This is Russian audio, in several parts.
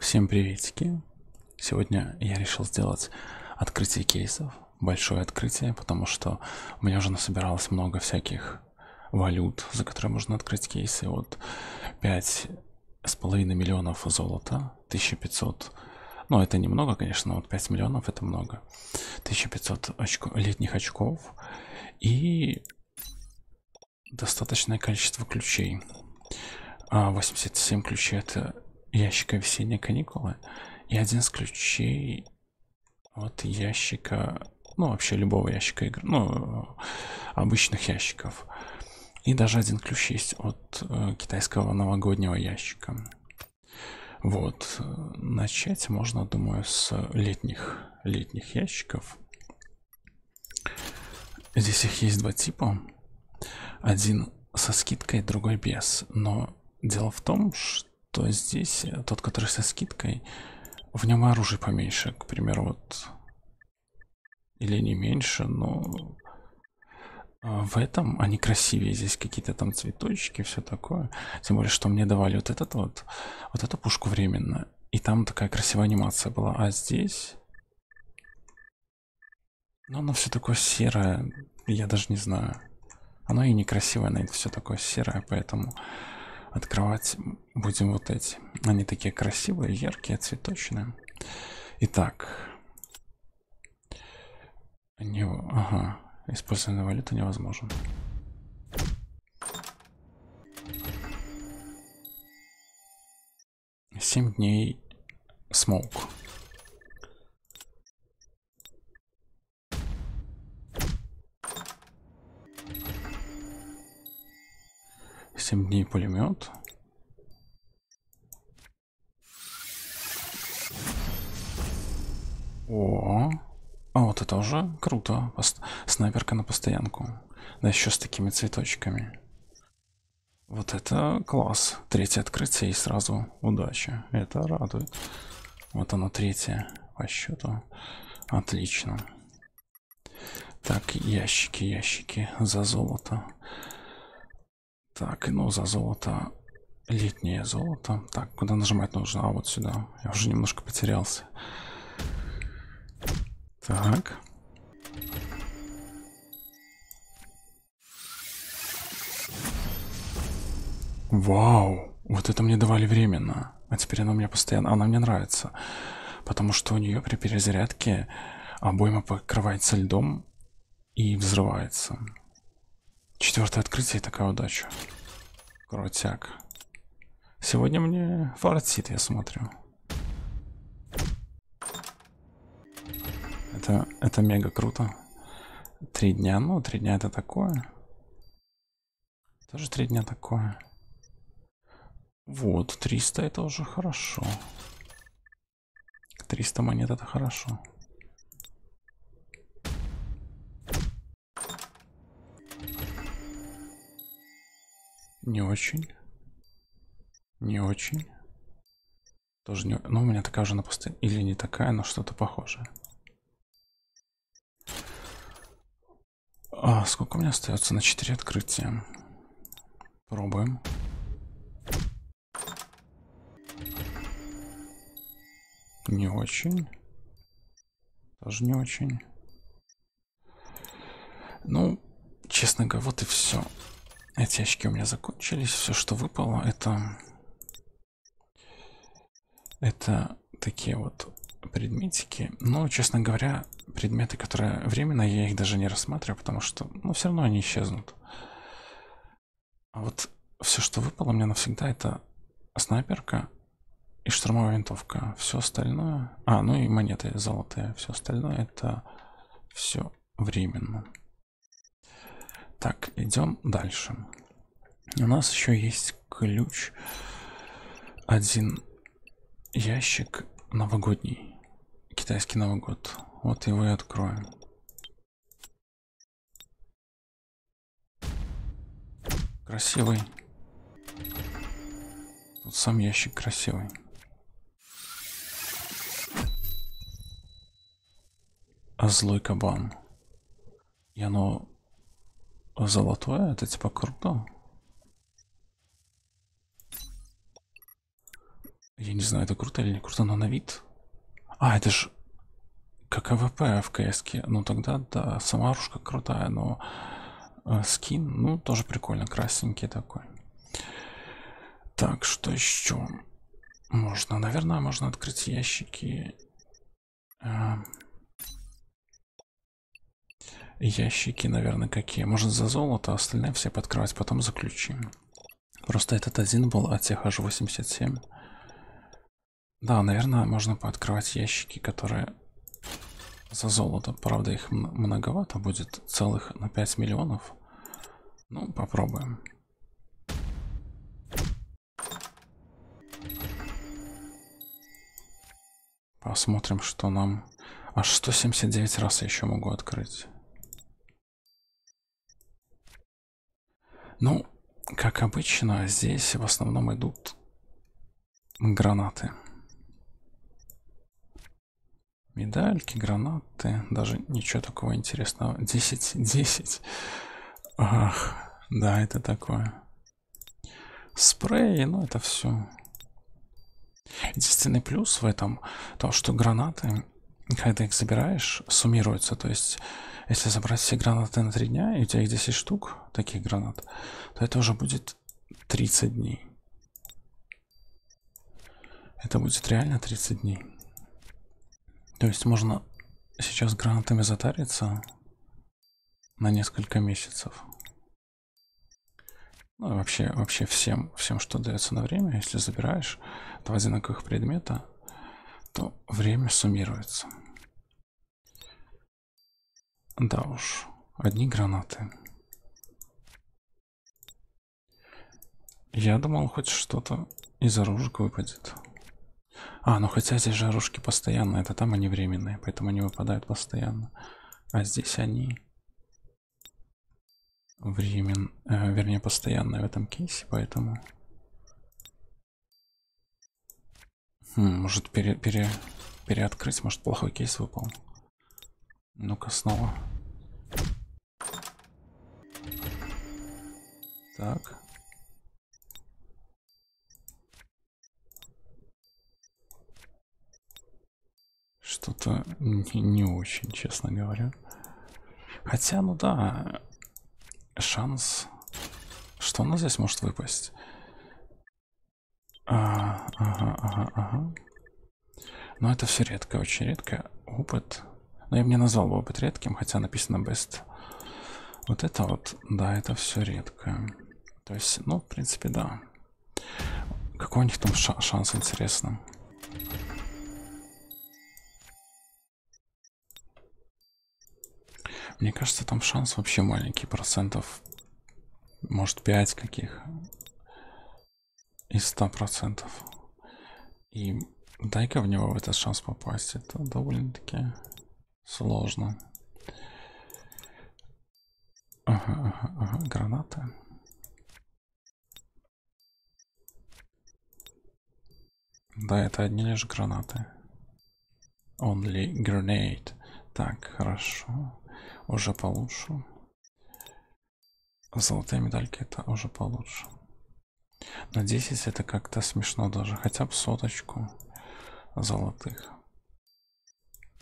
Всем приветики! Сегодня я решил сделать открытие кейсов, большое открытие, потому что у меня уже насобиралось много всяких валют, за которые можно открыть кейсы. Вот 5 с половиной миллионов золота, 1500 ну, это немного, конечно, вот 5 миллионов это много. 1500 очко, летних очков и достаточное количество ключей. А 87 ключей это ящика весенние каникулы. И один из ключей от ящика, ну вообще любого ящика игр, ну обычных ящиков. И даже один ключ есть от э, китайского новогоднего ящика. Вот. Начать можно, думаю, с летних, летних ящиков. Здесь их есть два типа. Один со скидкой, другой без. Но дело в том, что здесь тот, который со скидкой, в нем оружие поменьше. К примеру, вот... Или не меньше, но а, в этом они красивее. Здесь какие-то там цветочки, все такое. Тем более, что мне давали вот этот вот, вот эту пушку временно. И там такая красивая анимация была. А здесь... Ну, оно все такое серое. Я даже не знаю. Оно и некрасивое, но это все такое серое, поэтому Открывать будем вот эти. Они такие красивые, яркие, цветочные. Итак. Не... Ага. Использование валюты невозможно. Семь дней смолку. 7 дней пулемет. О, а вот это уже круто. Пост снайперка на постоянку. Да еще с такими цветочками. Вот это класс. Третье открытие и сразу удача. Это радует. Вот оно третье по счету. Отлично. Так, ящики, ящики за золото. Так, ну за золото. Летнее золото. Так, куда нажимать нужно? А вот сюда. Я уже немножко потерялся. Так. Вау, вот это мне давали временно. А теперь она мне постоянно... Она мне нравится. Потому что у нее при перезарядке обойма покрывается льдом и взрывается. Четвертое открытие такая удача. Крутяк. Сегодня мне фартит, я смотрю. Это, это мега круто. Три дня, ну, три дня это такое. Тоже три дня такое. Вот, 300 это уже хорошо. 300 монет это хорошо. Не очень. Не очень. Тоже не... Ну, у меня такая же на постоянно. Или не такая, но что-то похожее. А, сколько у меня остается на 4 открытия? Пробуем. Не очень. Тоже не очень. Ну, честно говоря, вот и все. Эти очки у меня закончились. Все, что выпало, это... Это такие вот предметики. Но, честно говоря, предметы, которые временно, я их даже не рассматриваю, потому что, ну, все равно они исчезнут. А вот все, что выпало мне навсегда, это снайперка и штурмовая винтовка. Все остальное... А, ну и монеты золотые. Все остальное это все временно. Так, идем дальше. У нас еще есть ключ. Один ящик новогодний. Китайский Новый год. Вот его и откроем. Красивый. Тут сам ящик красивый. А злой кабан. И оно золотое, это типа круто. Я не знаю, это круто или не круто, но на вид. А, это ж как AWP в CS. Ну тогда да, сама оружка крутая, но э, скин, ну тоже прикольно, красненький такой. Так, что еще? Можно, наверное, можно открыть ящики. Э, ящики, наверное, какие? Может за золото, а остальные все подкрывать, потом за ключи. Просто этот один был от тех аж 87. Да, наверное, можно пооткрывать ящики, которые за золото. Правда, их многовато будет, целых на 5 миллионов. Ну, попробуем. Посмотрим, что нам... Аж 179 раз я еще могу открыть. Ну, как обычно, здесь в основном идут гранаты. Медальки, гранаты, даже ничего такого интересного. 10, 10. Ах, да, это такое. Спрей, ну это все. Единственный плюс в этом, то, что гранаты, когда их забираешь, суммируются. То есть, если забрать все гранаты на 3 дня, и у тебя их 10 штук, таких гранат, то это уже будет 30 дней. Это будет реально 30 дней. То есть можно сейчас гранатами затариться на несколько месяцев. Ну, вообще, вообще всем, всем, что дается на время, если забираешь два одинаковых предмета, то время суммируется. Да уж, одни гранаты. Я думал, хоть что-то из оружия выпадет. А, ну хотя здесь же оружки постоянно, это там они временные, поэтому они выпадают постоянно. А здесь они времен, э, вернее постоянные в этом кейсе, поэтому... может пере, пере, переоткрыть, может плохой кейс выпал. Ну-ка снова. Так. Что-то не, не очень, честно говоря. Хотя, ну да, шанс... Что у нас здесь может выпасть? Ага, ага, ага. Но это все редко, очень редко. Опыт. Но я бы не назвал бы опыт редким, хотя написано best. Вот это вот, да, это все редко. То есть, ну, в принципе, да. Какой у них там шанс, интересно? Мне кажется, там шанс вообще маленький, процентов, может 5 каких, из 100 процентов. И дай-ка в него в этот шанс попасть, это довольно-таки сложно. Ага, ага, ага, гранаты. Да, это одни лишь гранаты. Only grenade. Так, хорошо уже получше. Золотые медальки это уже получше. На 10 это как-то смешно даже. Хотя бы соточку золотых.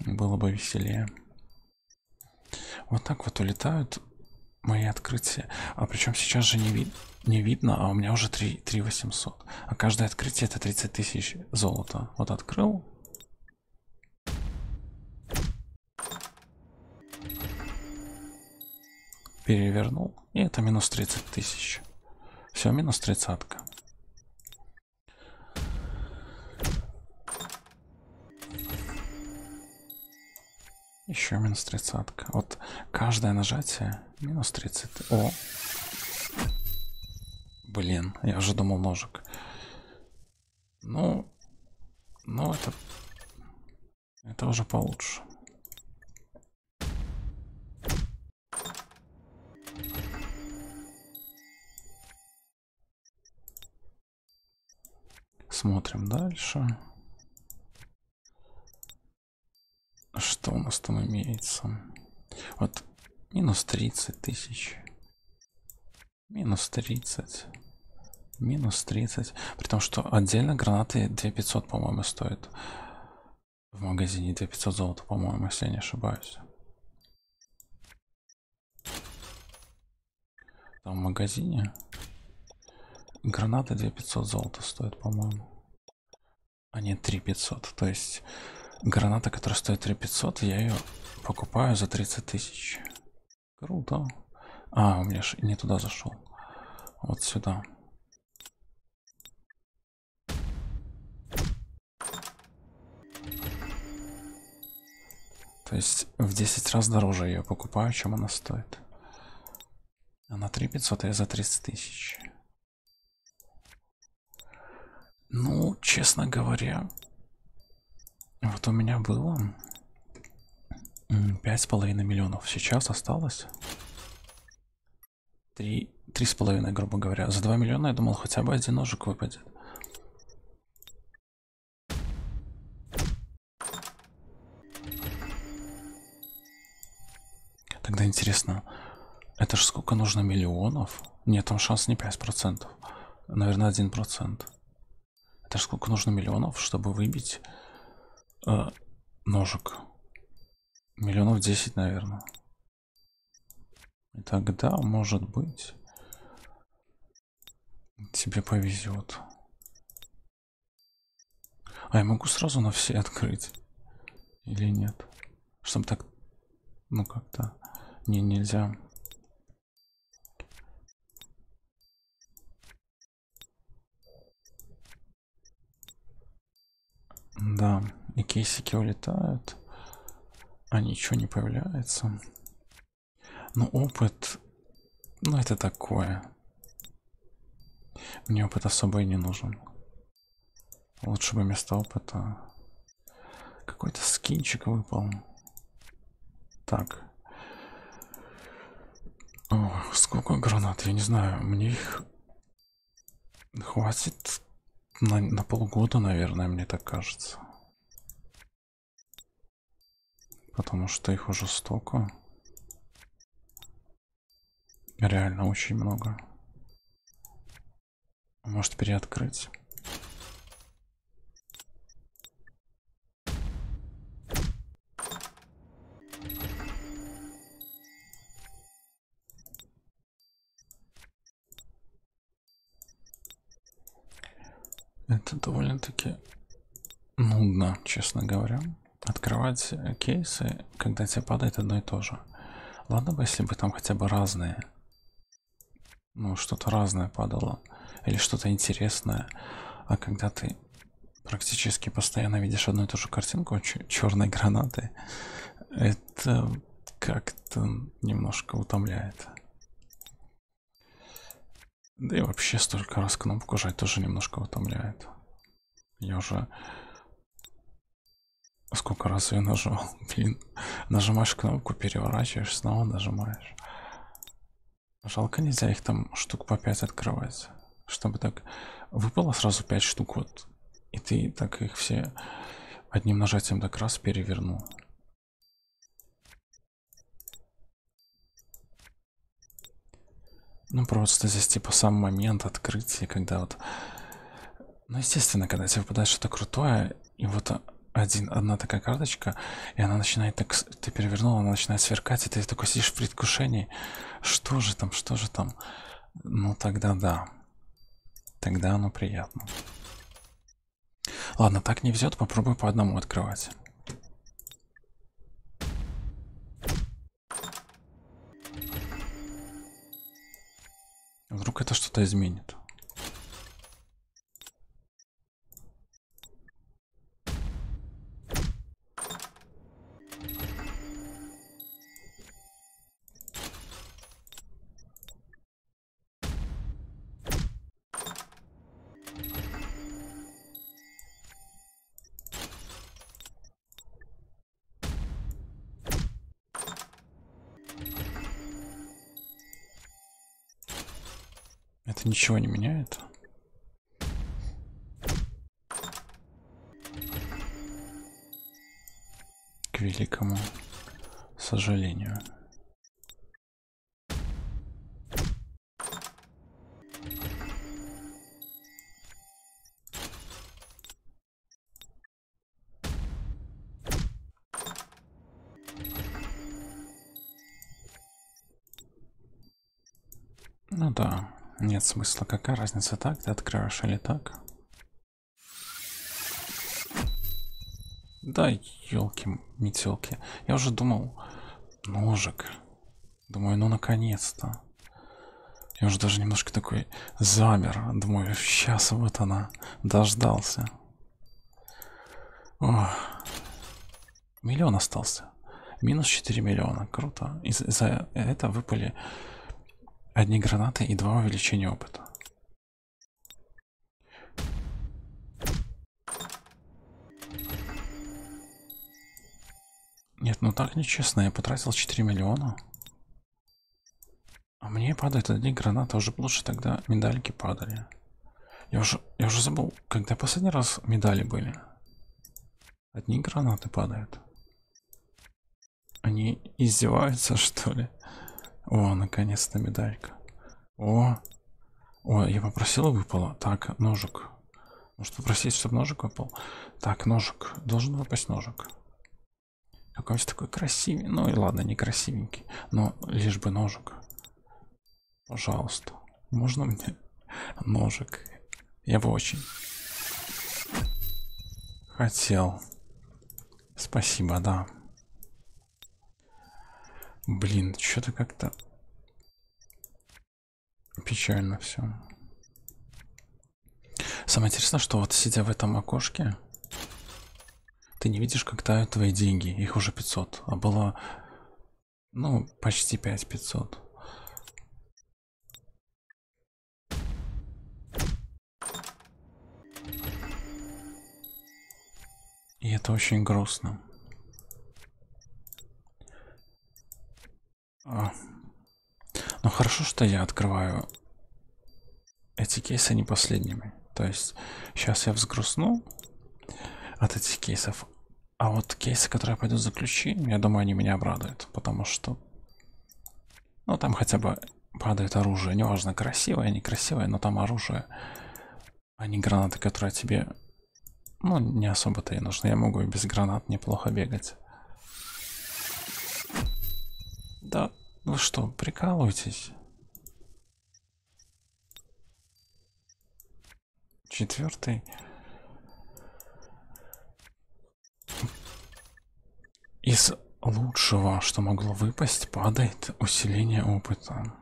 Было бы веселее. Вот так вот улетают мои открытия. А причем сейчас же не, вид не видно, а у меня уже 3, 3 800. А каждое открытие это 30 тысяч золота. Вот открыл, перевернул. И это минус 30 тысяч. Все, минус тридцатка. Еще минус тридцатка. Вот каждое нажатие минус 30. О! Блин, я уже думал ножик. Ну, ну это, это уже получше. Смотрим дальше. Что у нас там имеется? Вот минус 30 тысяч. Минус 30. Минус 30. При том, что отдельно гранаты 2500, по-моему, стоят. В магазине 2500 золота, по-моему, если я не ошибаюсь. Там в магазине граната 2500 золота стоит, по-моему. А нет, 3500. То есть граната, которая стоит 3500, я ее покупаю за 30 тысяч. Круто. А, у меня не туда зашел. Вот сюда. То есть в 10 раз дороже ее покупаю, чем она стоит. Она 3 500, а я за 30 тысяч. Ну, честно говоря, вот у меня было пять с половиной миллионов. Сейчас осталось три, три с половиной, грубо говоря. За 2 миллиона я думал, хотя бы один ножик выпадет. Тогда интересно, это ж сколько нужно миллионов? Нет, там шанс не 5%. Наверное, 1%. Это сколько нужно миллионов, чтобы выбить э, ножик? Миллионов 10, наверное. И тогда, может быть, тебе повезет. А я могу сразу на все открыть? Или нет? Чтобы так, ну как-то... Не, нельзя. Да, и кейсики улетают, а ничего не появляется. Ну, опыт, ну это такое. Мне опыт особо и не нужен. Лучше бы вместо опыта какой-то скинчик выпал. Так, о, сколько гранат? Я не знаю. Мне их хватит на, на полгода, наверное, мне так кажется. Потому что их уже столько. Реально очень много. Может переоткрыть? Это довольно-таки нудно, честно говоря. Открывать кейсы, когда тебе падает одно и то же. Ладно бы, если бы там хотя бы разные. Ну, что-то разное падало. Или что-то интересное. А когда ты практически постоянно видишь одну и ту же картинку черной гранаты, это как-то немножко утомляет. Да и вообще столько раз кнопку жать тоже немножко утомляет. Я уже... Сколько раз я нажал? Блин, нажимаешь кнопку, переворачиваешь, снова нажимаешь. Жалко нельзя их там штук по 5 открывать. Чтобы так выпало сразу 5 штук вот. И ты так их все одним нажатием так раз перевернул. Ну просто здесь типа сам момент открытия, когда вот... Ну естественно, когда тебе выпадает что-то крутое, и вот один, одна такая карточка, и она начинает так, ты перевернул, она начинает сверкать, и ты такой сидишь в предвкушении, что же там, что же там, ну тогда да, тогда оно приятно. Ладно, так не везет, попробуй по одному открывать. Вдруг это что-то изменит. ничего не меняет. К великому сожалению. Ну да нет смысла. Какая разница, так ты открываешь или так? Да, елки, метелки. Я уже думал, ножик. Думаю, ну наконец-то. Я уже даже немножко такой замер. Думаю, сейчас вот она. Дождался. О, миллион остался. Минус 4 миллиона. Круто. И за, это выпали одни гранаты и два увеличения опыта. Нет, ну так нечестно. Я потратил 4 миллиона. А мне падают одни гранаты. Уже лучше тогда медальки падали. Я уже, я уже забыл, когда последний раз медали были. Одни гранаты падают. Они издеваются, что ли? О, наконец-то медалька. О, о, я попросил, выпало. Так, ножик. Может попросить, чтобы ножик выпал? Так, ножик. Должен выпасть ножик. Какой то такой красивый. Ну и ладно, не красивенький. Но лишь бы ножик. Пожалуйста. Можно мне ножик? Я бы очень хотел. Спасибо, да. Блин, что-то как-то печально все. Самое интересное, что вот сидя в этом окошке, ты не видишь, как тают твои деньги. Их уже 500, а было, ну, почти 5 500. И это очень грустно. Ну хорошо, что я открываю эти кейсы не последними. То есть сейчас я взгрустну от этих кейсов. А вот кейсы, которые пойдут за ключи, я думаю, они меня обрадуют. Потому что... Ну, там хотя бы падает оружие. Неважно, красивое, некрасивое, но там оружие. А не гранаты, которые тебе ну, не особо-то и нужно. Я могу и без гранат неплохо бегать. Да, вы что, прикалываетесь? Четвертый. Из лучшего, что могло выпасть, падает усиление опыта.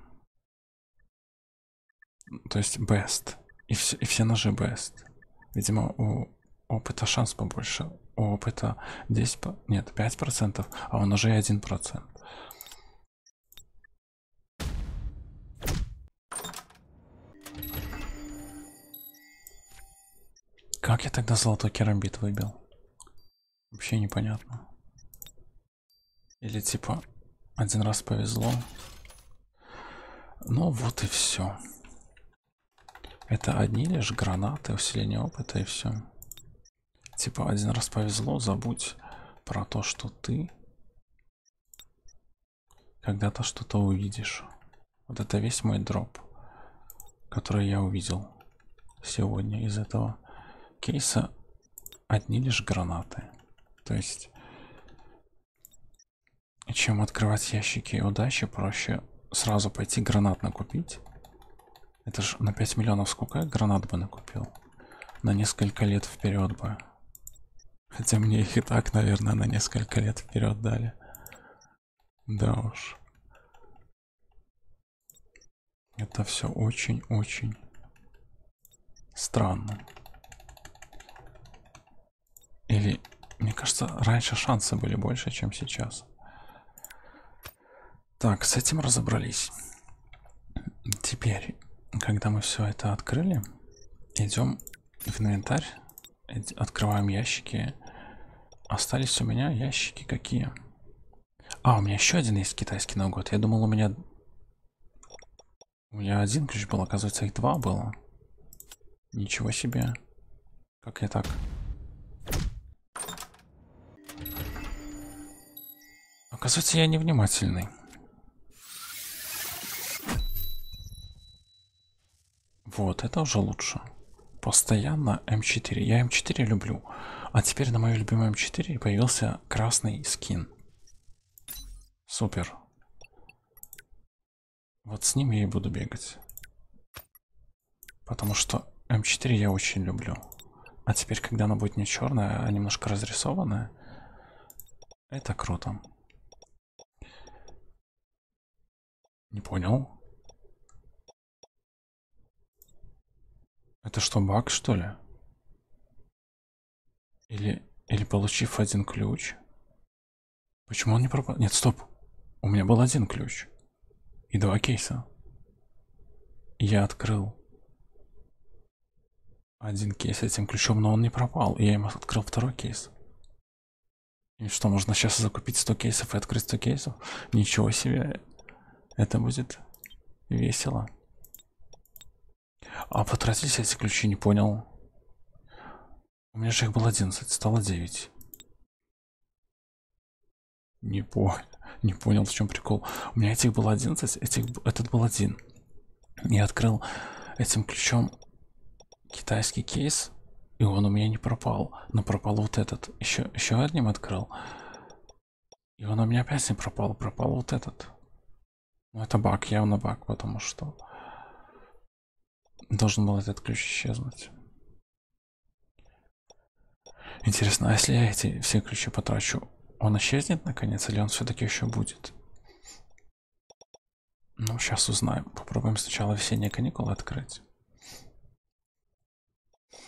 То есть best. И все, и все ножи best. Видимо, у опыта шанс побольше. У опыта 10, нет, 5%, а у ножей 1%. Как я тогда золотой керамбит выбил? Вообще непонятно. Или типа один раз повезло. Ну вот и все. Это одни лишь гранаты, усиление опыта и все. Типа один раз повезло, забудь про то, что ты когда-то что-то увидишь. Вот это весь мой дроп, который я увидел сегодня из этого кейса. Одни лишь гранаты. То есть, чем открывать ящики удачи, проще сразу пойти гранат накупить. Это же на 5 миллионов сколько гранат бы накупил? На несколько лет вперед бы. Хотя мне их и так, наверное, на несколько лет вперед дали. Да уж. Это все очень-очень странно. Или, мне кажется, раньше шансы были больше, чем сейчас. Так, с этим разобрались. Теперь, когда мы все это открыли, идем в инвентарь, открываем ящики Остались у меня ящики какие? А, у меня еще один есть китайский Новый год. Я думал, у меня... У меня один ключ был, оказывается, их два было. Ничего себе. Как я так? Оказывается, я невнимательный. Вот, это уже лучше. Постоянно М4. Я М4 люблю. А теперь на моем любимом М4 появился красный скин. Супер. Вот с ним я и буду бегать. Потому что М4 я очень люблю. А теперь, когда она будет не черная, а немножко разрисованная, это круто. Не понял. Это что, баг, что ли? Или, или получив один ключ? Почему он не пропал? Нет, стоп. У меня был один ключ. И два кейса. Я открыл один кейс этим ключом, но он не пропал. И я ему открыл второй кейс. И что, можно сейчас закупить 100 кейсов и открыть 100 кейсов? Ничего себе. Это будет весело. А потратить эти ключи не понял. У меня же их было 11, стало 9. Не понял. Не понял, в чем прикол. У меня этих было 11, этих, этот был один. Я открыл этим ключом китайский кейс, и он у меня не пропал. Но пропал вот этот. Еще, еще одним открыл. И он у меня опять не пропал. Пропал вот этот. Ну это баг, явно баг, потому что должен был этот ключ исчезнуть. Интересно, а если я эти все ключи потрачу, он исчезнет наконец или он все-таки еще будет? Ну, сейчас узнаем. Попробуем сначала весенние каникулы открыть.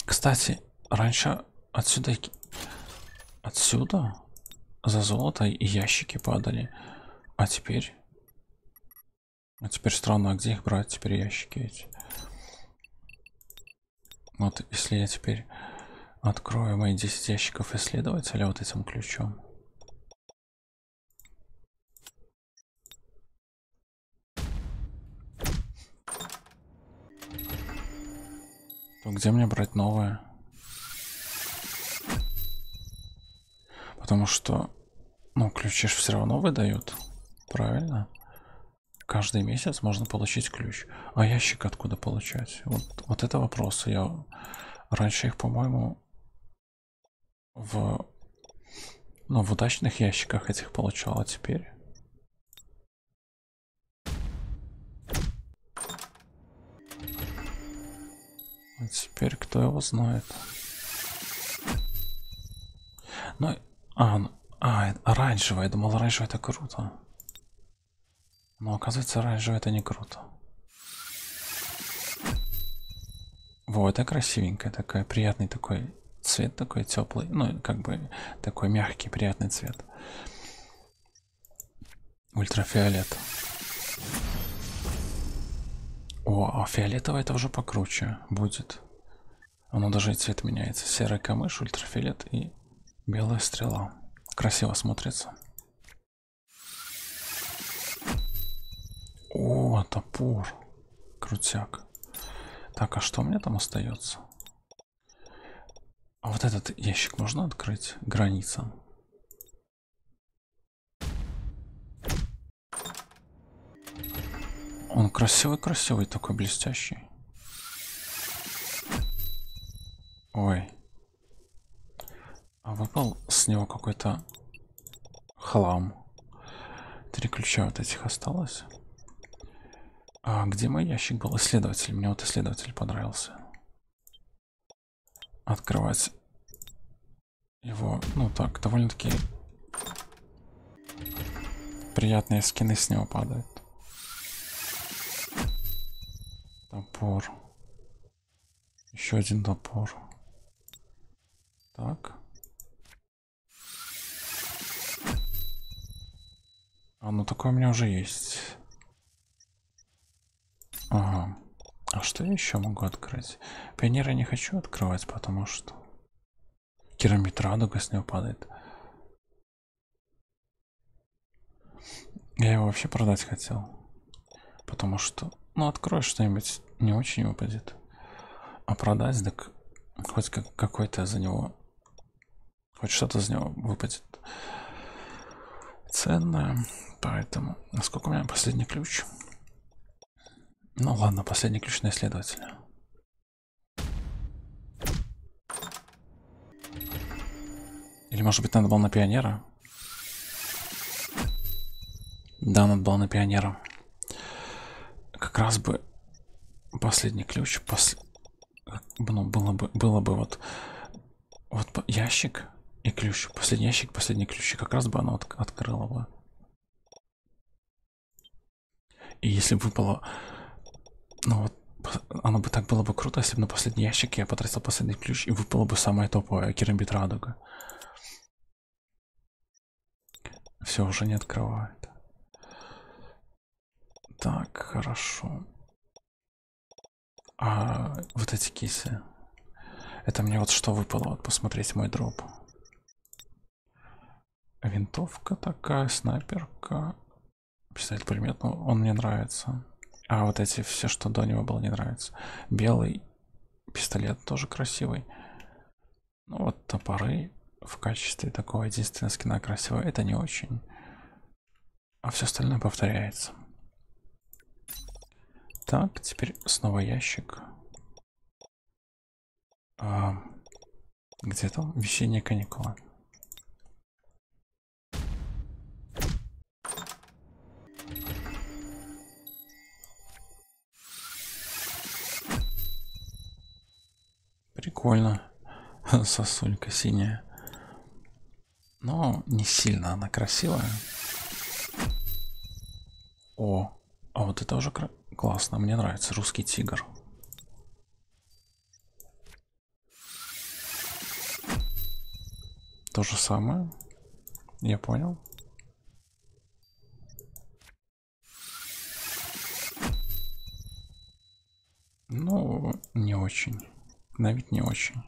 Кстати, раньше отсюда отсюда за золото ящики падали. А теперь а теперь странно, а где их брать теперь ящики эти? Вот если я теперь открою мои 10 ящиков исследователя вот этим ключом. То где мне брать новое? Потому что, ну, ключи же все равно выдают. Правильно? Каждый месяц можно получить ключ. А ящик откуда получать? Вот, вот это вопрос. Я раньше их, по-моему, в, ну, в удачных ящиках этих получал, а теперь... А теперь кто его знает? Ну, а, а, оранжевый, я думал, оранжевый это круто. Но оказывается, оранжевый это не круто. Вот, это красивенькая такая, приятный такой цвет, такой теплый, ну, как бы такой мягкий, приятный цвет. Ультрафиолет. О, а фиолетовый это уже покруче будет. Оно даже и цвет меняется. Серый камыш, ультрафиолет и белая стрела. Красиво смотрится. О, топор. Крутяк. Так, а что у меня там остается? А вот этот ящик можно открыть? Граница. Он красивый-красивый, такой блестящий. Ой. А выпал с него какой-то хлам. Три ключа вот этих осталось. А где мой ящик был? Исследователь. Мне вот исследователь понравился. Открывать его, ну так, довольно-таки приятные скины с него падают. Топор. Еще один топор. Так. А, ну такое у меня уже есть. Ага. А что я еще могу открыть? Пионера не хочу открывать, потому что керамит радуга с него падает. Я его вообще продать хотел. Потому что, ну, откроешь что-нибудь, не очень выпадет. А продать, так хоть как, какой-то за него, хоть что-то за него выпадет. Ценное. Поэтому, насколько у меня последний ключ? Ну ладно, последний ключ на исследователя. Или может быть надо было на пионера? Да, надо было на пионера. Как раз бы последний ключ. Пос... ну, было бы, было бы вот, вот ящик и ключ. Последний ящик, последний ключ. И как раз бы оно от, открыло бы. И если выпало... Ну вот, оно бы так было бы круто, если бы на последний ящик я потратил последний ключ и выпало бы самое топовое керамбит радуга. Все уже не открывает. Так, хорошо. А вот эти кисы. Это мне вот что выпало, вот посмотреть мой дроп. Винтовка такая, снайперка. Пистолет пулемет, ну, он мне нравится. А вот эти все, что до него было, не нравится. Белый пистолет тоже красивый. Ну вот топоры в качестве такого единственного скина красивого, это не очень. А все остальное повторяется. Так, теперь снова ящик. А, где то Весенняя каникула. Прикольно. Сосулька синяя. Но не сильно она красивая. О, а вот это уже классно. Мне нравится русский тигр. То же самое. Я понял. Ну, не очень. На вид не очень.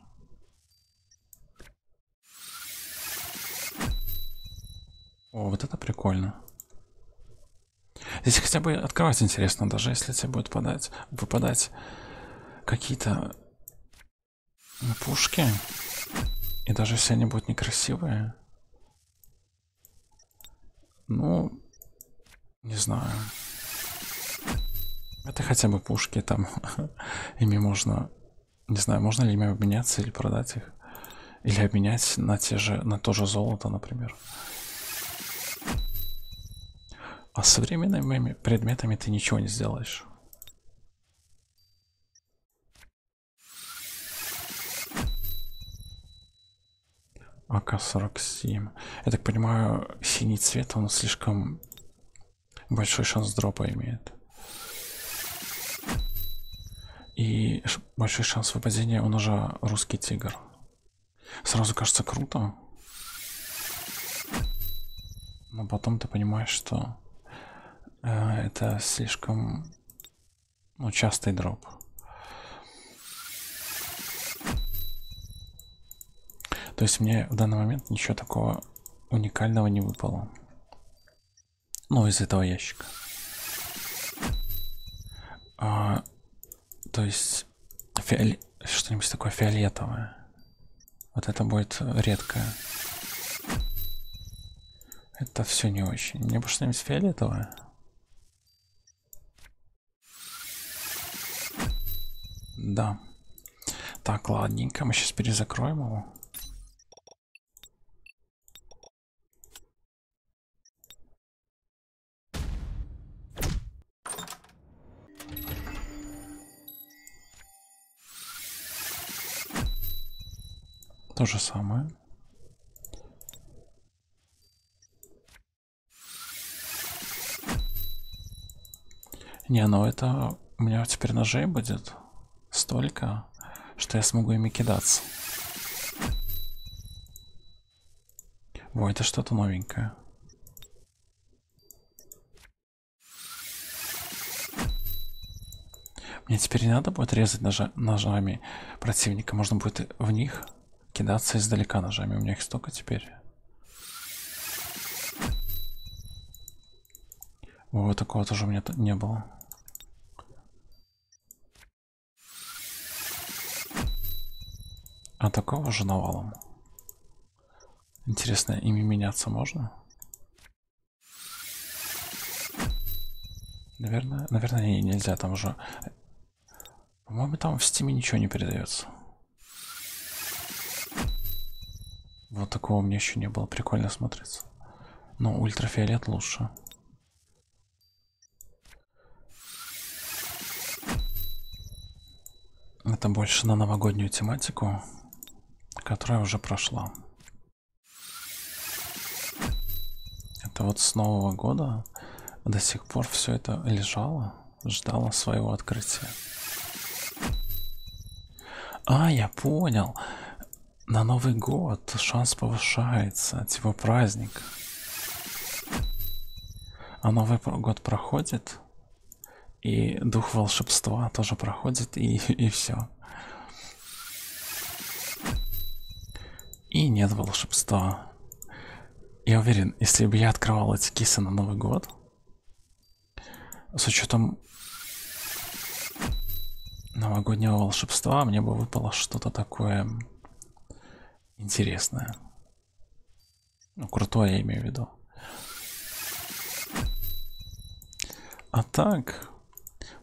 О, вот это прикольно. Здесь хотя бы открывать интересно, даже если тебе будет подать, выпадать какие-то пушки. И даже если они будут некрасивые. Ну, не знаю. Это хотя бы пушки там. Ими можно, не знаю, можно ли ими обменяться или продать их. Или обменять на те же, на то же золото, например. А с современными предметами ты ничего не сделаешь. АК-47. Я так понимаю, синий цвет, он слишком большой шанс дропа имеет. И большой шанс выпадения, он уже русский тигр. Сразу кажется круто. Но потом ты понимаешь, что Э, это слишком ну, частый дроп. То есть мне в данный момент ничего такого уникального не выпало. Ну, из этого ящика. А, то есть фиол... что-нибудь такое фиолетовое. Вот это будет редкое. Это все не очень. Мне бы что-нибудь фиолетовое. Да. Так, ладненько, мы сейчас перезакроем его. То же самое. Не, ну это у меня теперь ножей будет столько, что я смогу ими кидаться. Ой, это что-то новенькое. Мне теперь не надо будет резать ножа ножами противника. Можно будет в них кидаться издалека ножами. У меня их столько теперь. Вот такого тоже у меня не было. А такого же навалом. Интересно, ими меняться можно? Наверное, наверное, не, нельзя, там уже... По-моему, там в стиме ничего не передается. Вот такого меня еще не было. Прикольно смотрится. Но ультрафиолет лучше. Это больше на новогоднюю тематику, которая уже прошла. Это вот с Нового года до сих пор все это лежало, ждало своего открытия. А, я понял. На Новый год шанс повышается, типа праздник. А Новый год проходит, и дух волшебства тоже проходит, и, и все. И нет волшебства. Я уверен, если бы я открывал эти кисы на Новый год, с учетом новогоднего волшебства, мне бы выпало что-то такое интересное. Ну, крутое я имею в виду. А так,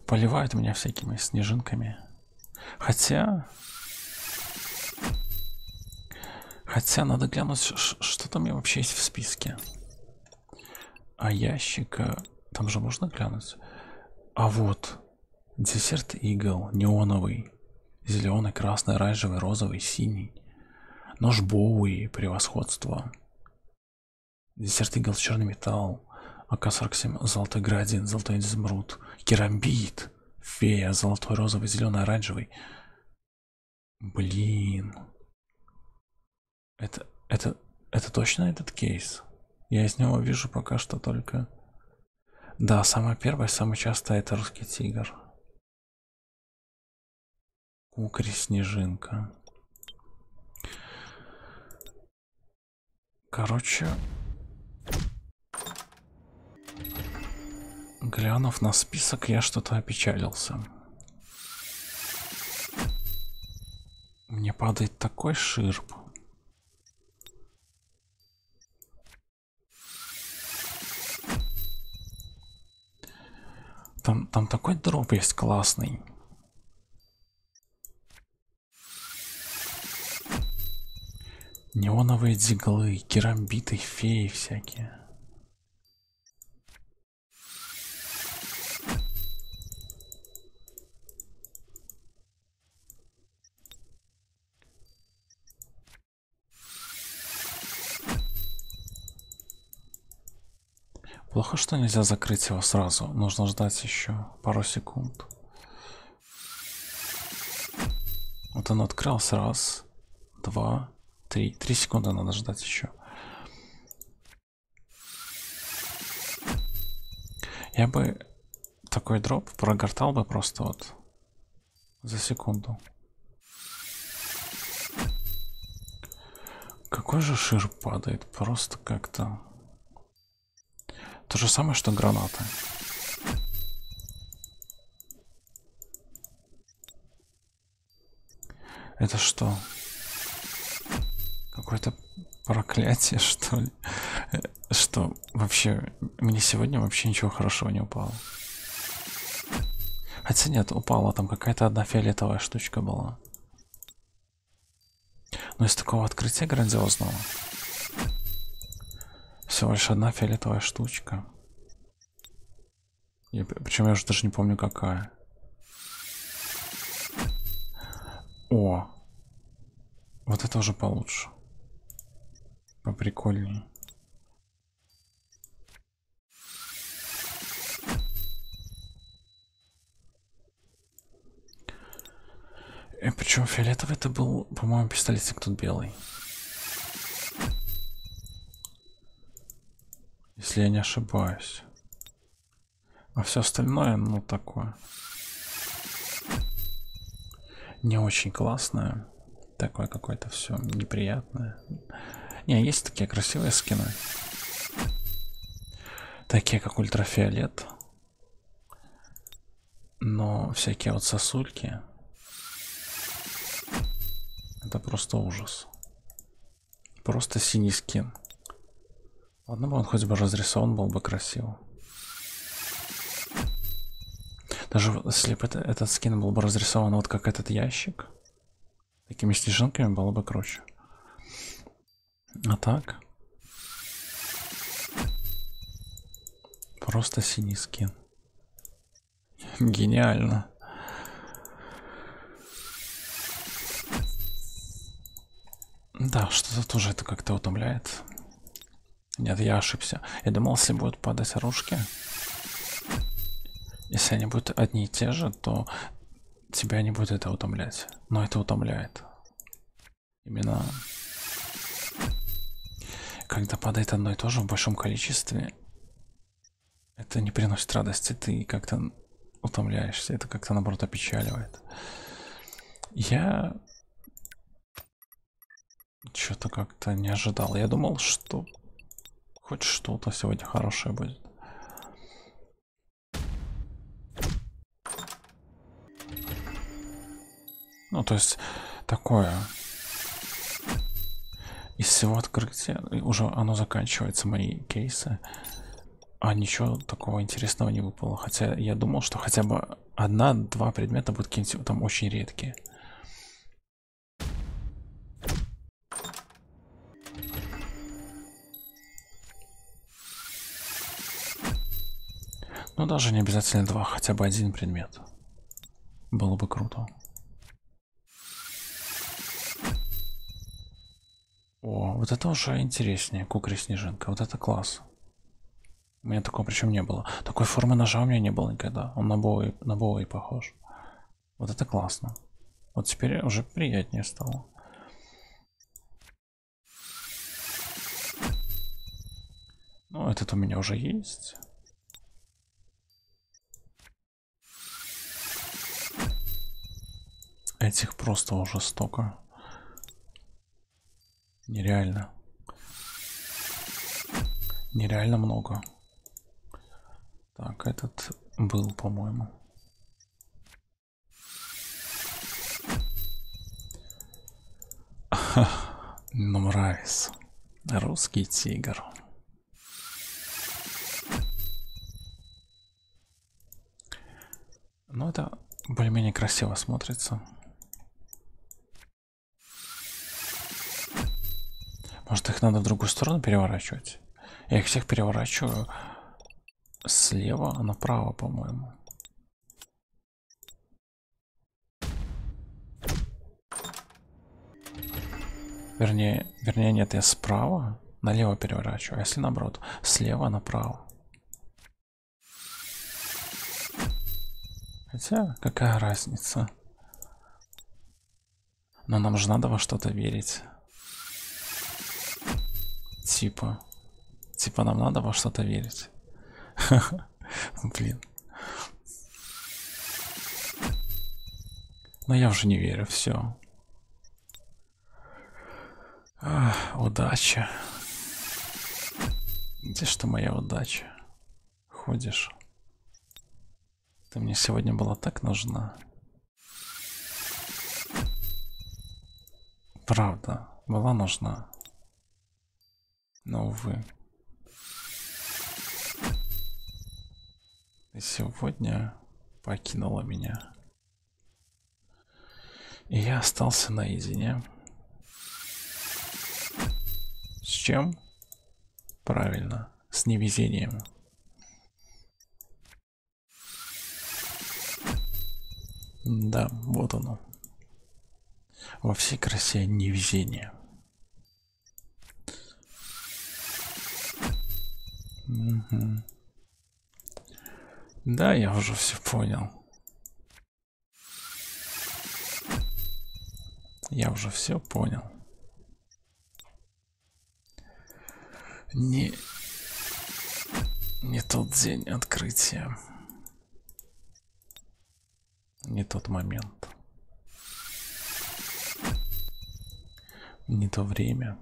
поливают меня всякими снежинками. Хотя... Хотя надо глянуть, что там вообще есть в списке. А ящика... Там же можно глянуть? А вот. Десерт игл. Неоновый. Зеленый, красный, оранжевый, розовый, синий. Нож Боуи. Превосходство. Десерт игл. Черный металл. АК-47. Золотой градиент. Золотой изумруд. Керамбит. Фея. Золотой, розовый, зеленый, оранжевый. Блин. Это, это, это точно этот кейс? Я из него вижу пока что только... Да, самое первое, самое частое это русский тигр. Кукри снежинка. Короче, глянув на список, я что-то опечалился. Мне падает такой ширп. Там, там такой дроп есть классный. Неоновые диглы, керамбиты, феи всякие. Плохо, что нельзя закрыть его сразу. Нужно ждать еще пару секунд. Вот он открылся. Раз, два, три. Три секунды надо ждать еще. Я бы такой дроп прогортал бы просто вот за секунду. Какой же шир падает? Просто как-то... То же самое, что гранаты. Это что? Какое-то проклятие, что ли? Что вообще... Мне сегодня вообще ничего хорошего не упало. Хотя нет, упала. Там какая-то одна фиолетовая штучка была. Но из такого открытия грандиозного всего лишь одна фиолетовая штучка. И, причем я уже даже не помню какая. О! Вот это уже получше. Поприкольнее. И причем фиолетовый это был, по-моему, пистолетик тут белый. если я не ошибаюсь. А все остальное, ну, такое. Не очень классное. Такое какое-то все неприятное. Не, есть такие красивые скины. Такие, как ультрафиолет. Но всякие вот сосульки. Это просто ужас. Просто синий скин. Ладно бы он хоть бы разрисован был бы красиво. Даже если бы это, этот скин был бы разрисован вот как этот ящик, такими снежинками было бы круче. А так? Просто синий скин. Гениально. Да, что-то тоже это как-то утомляет. Нет, я ошибся. Я думал, если будут падать ружки, если они будут одни и те же, то тебя не будет это утомлять. Но это утомляет. Именно когда падает одно и то же в большом количестве, это не приносит радости, ты как-то утомляешься, это как-то наоборот опечаливает. Я что-то как-то не ожидал. Я думал, что хоть что-то сегодня хорошее будет. Ну, то есть такое из всего открытия уже оно заканчивается мои кейсы. А ничего такого интересного не выпало. Хотя я думал что хотя бы одна-два предмета будут какие-нибудь там очень редкие. Ну даже не обязательно два хотя бы один предмет. Было бы круто О, вот это уже интереснее, кукри снежинка. Вот это класс. У меня такого причем не было. Такой формы ножа у меня не было никогда. Он на Боуи, на Боуи похож. Вот это классно. Вот теперь уже приятнее стало. Ну, этот у меня уже есть. Этих просто уже столько. Нереально. Нереально много. Так, этот был, по-моему. Нумрайс. Русский тигр. Ну, это более-менее красиво смотрится. Может их надо в другую сторону переворачивать? Я их всех переворачиваю слева направо, по-моему. Вернее, вернее нет, я справа налево переворачиваю, а если наоборот, слева направо. Хотя, какая разница? Но нам же надо во что-то верить. Типа. Типа нам надо во что-то верить. Блин. Но я уже не верю, все. удача. Где что моя удача? Ходишь. Ты мне сегодня была так нужна. Правда, была нужна. Но, увы. Ты сегодня покинула меня. И я остался наедине. С чем? Правильно, с невезением. Да, вот оно. Во всей красе невезение. Да, я уже все понял. Я уже все понял. Не... Не тот день открытия. Не тот момент. Не то время.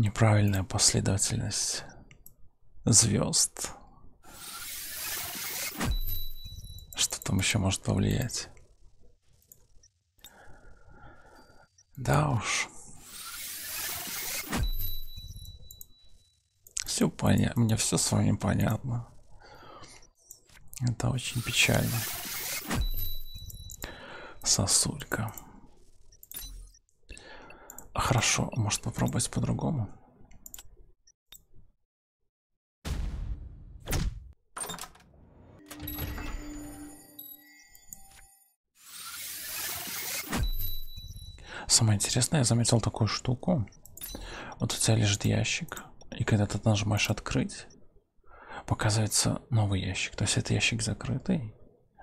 Неправильная последовательность звезд. Что там еще может повлиять? Да уж. Все понятно. Мне все с вами понятно. Это очень печально. Сосулька. Хорошо, а может попробовать по-другому? Самое интересное, я заметил такую штуку. Вот у тебя лежит ящик, и когда ты нажимаешь «Открыть», показывается новый ящик. То есть это ящик закрытый,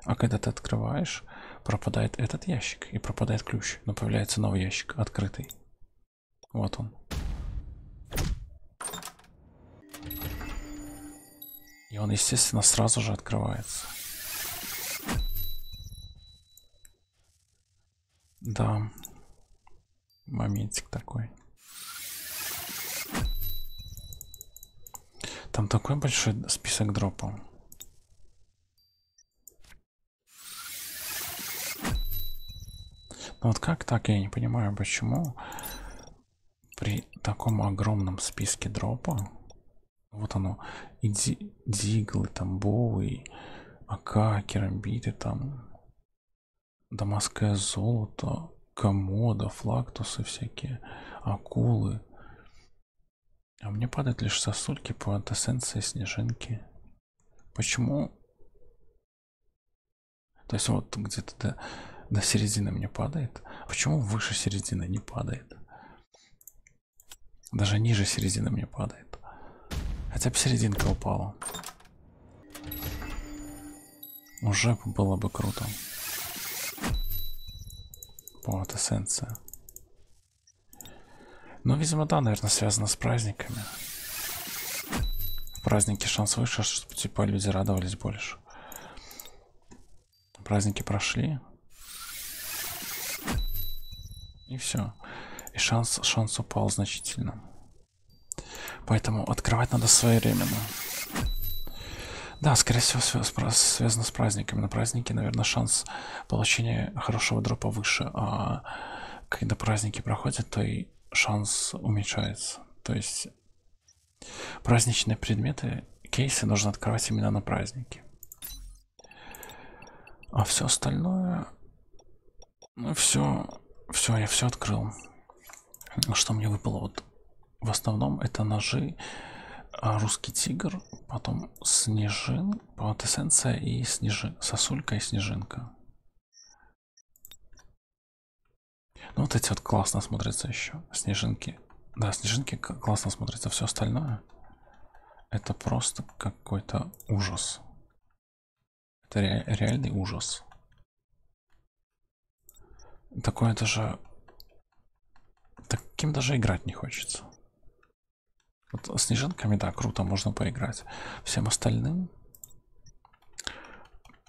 а когда ты открываешь, пропадает этот ящик и пропадает ключ, но появляется новый ящик, открытый. Вот он. И он, естественно, сразу же открывается. Да. Моментик такой. Там такой большой список дропов. Ну вот как так, я не понимаю, почему при таком огромном списке дропа вот оно, и ди, диглы, там, боуи, ака, керамбиты, там, дамасское золото, комода, флактусы всякие, акулы. А мне падают лишь сосульки по эссенции снежинки. Почему? То есть вот где-то до, до середины мне падает. Почему выше середины не падает? Даже ниже середины мне падает. Хотя бы серединка упала. Уже было бы круто. Вот эссенция. Ну, видимо, да, наверное, связано с праздниками. В праздники шанс выше, чтобы типа люди радовались больше. Праздники прошли. И все. И шанс, шанс упал значительно. Поэтому открывать надо своевременно. Да, скорее всего, связано с праздниками. На праздники, наверное, шанс получения хорошего дропа выше. А когда праздники проходят, то и шанс уменьшается. То есть праздничные предметы, кейсы нужно открывать именно на праздники. А все остальное... Ну, все... Все, я все открыл. Что мне выпало? Вот в основном это ножи а, русский тигр, потом снежин, эссенция и снежи, сосулька и снежинка. Ну вот эти вот классно смотрятся еще. Снежинки. Да, снежинки классно смотрятся. Все остальное это просто какой-то ужас. Это ре реальный ужас. Такое даже... Таким даже играть не хочется. Вот снежинками, да, круто, можно поиграть. Всем остальным...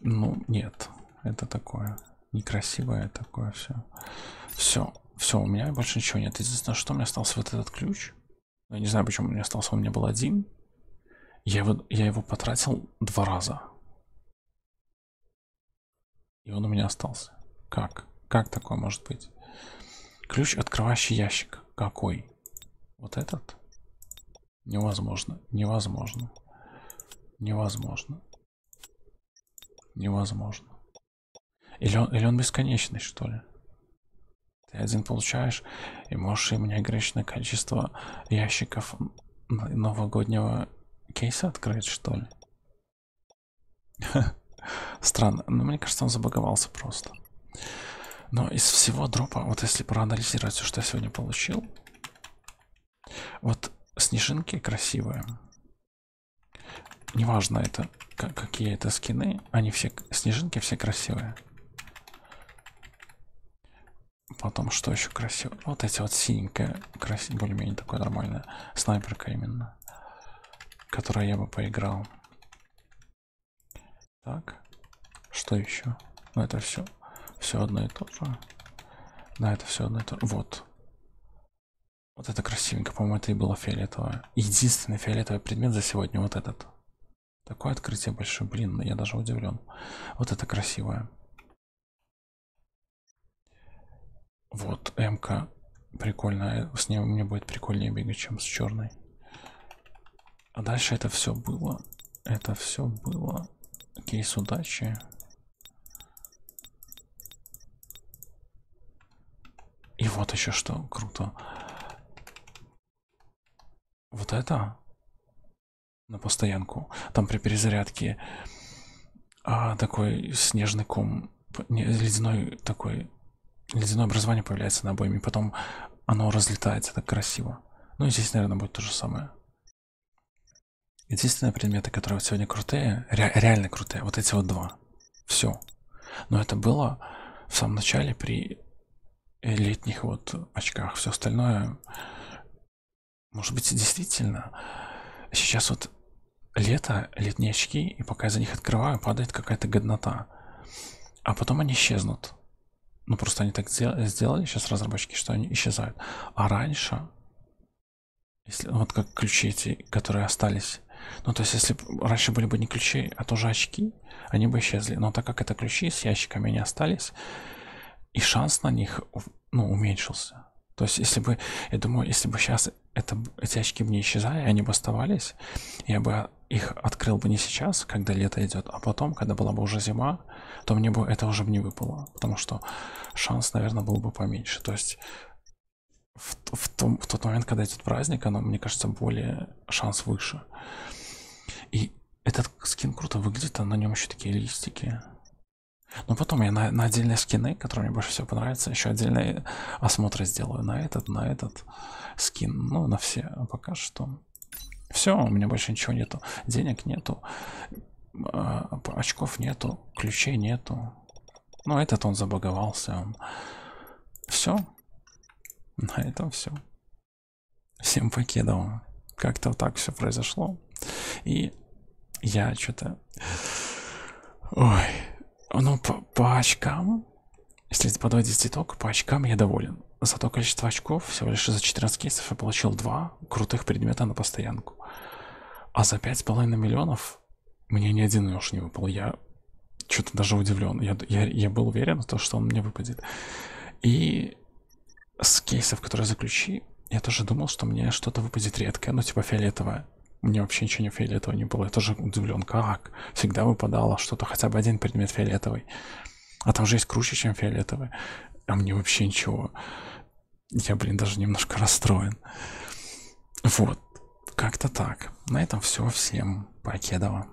Ну, нет. Это такое некрасивое такое все. Все, все, у меня больше ничего нет. Единственное, что у меня остался вот этот ключ. Я не знаю, почему у меня остался, у меня был один. Я его, я его потратил два раза. И он у меня остался. Как? Как такое может быть? Ключ, открывающий ящик. Какой? Вот этот? Невозможно. Невозможно. Невозможно. Невозможно. Или он, или он бесконечный, что ли? Ты один получаешь, и можешь ему неограниченное количество ящиков новогоднего кейса открыть, что ли? Странно. Но мне кажется, он забаговался просто. Но из всего дропа, вот если проанализировать все, что я сегодня получил, вот снежинки красивые. Неважно это, какие это скины, они все, снежинки все красивые. Потом что еще красиво? Вот эти вот синенькая, красивая, более-менее такое нормальная снайперка именно, которая я бы поиграл. Так, что еще? Ну это все, все одно и то же. Да, это все одно и то же. Вот. Вот это красивенько, по-моему, это и было фиолетовое. Единственный фиолетовый предмет за сегодня вот этот. Такое открытие большое, блин, я даже удивлен. Вот это красивое. Вот, МК прикольная. С ней мне будет прикольнее бегать, чем с черной. А дальше это все было. Это все было. Кейс удачи. Вот еще что круто. Вот это на постоянку. Там при перезарядке а, такой снежный ком, не, ледяной такой ледяное образование появляется на обоими, потом оно разлетается так красиво. Ну и здесь, наверное, будет то же самое. Единственные предметы, которые сегодня крутые, ре реально крутые, вот эти вот два. Все. Но это было в самом начале при летних вот очках. Все остальное, может быть, действительно. Сейчас вот лето, летние очки, и пока я за них открываю, падает какая-то годнота. А потом они исчезнут. Ну, просто они так сделали сейчас разработчики, что они исчезают. А раньше, если, вот как ключи эти, которые остались, ну, то есть, если раньше были бы не ключи, а тоже очки, они бы исчезли. Но так как это ключи с ящиками, они остались, и шанс на них, ну, уменьшился. То есть, если бы, я думаю, если бы сейчас это, эти очки бы не исчезали, они бы оставались, я бы их открыл бы не сейчас, когда лето идет, а потом, когда была бы уже зима, то мне бы это уже бы не выпало, потому что шанс, наверное, был бы поменьше. То есть в, в, том, в тот момент, когда идет праздник, оно, мне кажется, более шанс выше. И этот скин круто выглядит, а на нем еще такие листики. Но потом я на, на отдельные скины, которые мне больше всего понравятся, еще отдельные осмотры сделаю на этот, на этот скин, ну, на все. А пока что все, у меня больше ничего нету. Денег нету, а, очков нету, ключей нету. Ну, этот он забаговался. Все. На этом все. Всем покедово. Как-то так все произошло. И я что-то... Ой, ну, по, по очкам, если подводить итог, по очкам я доволен. За то количество очков, всего лишь за 14 кейсов я получил два крутых предмета на постоянку. А за 5,5 миллионов мне ни один нож не выпал. Я что-то даже удивлен. Я, я, я был уверен в том, что он мне выпадет. И с кейсов, которые заключи, я тоже думал, что мне что-то выпадет редкое, ну типа фиолетовое. Мне вообще ничего не фиолетового не было. Я тоже удивлен, как? Всегда выпадало что-то, хотя бы один предмет фиолетовый. А там же есть круче, чем фиолетовый. А мне вообще ничего. Я, блин, даже немножко расстроен. Вот. Как-то так. На этом все. Всем покедово.